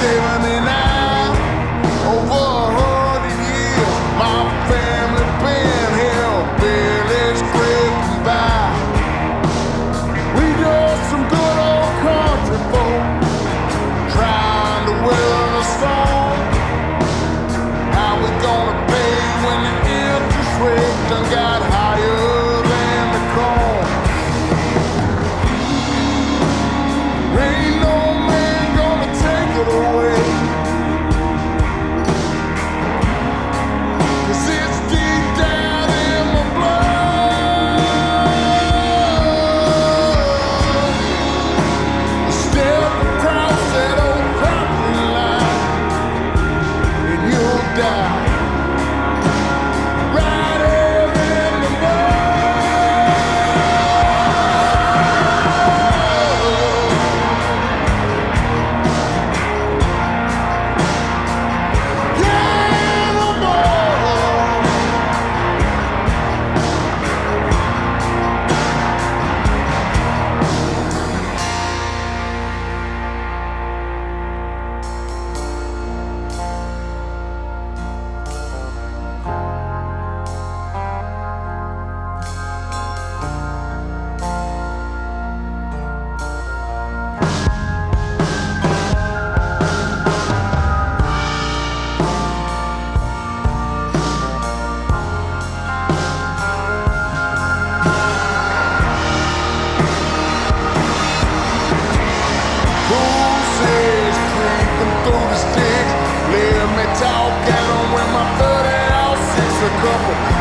say my name. talk at when my 30 house six a couple.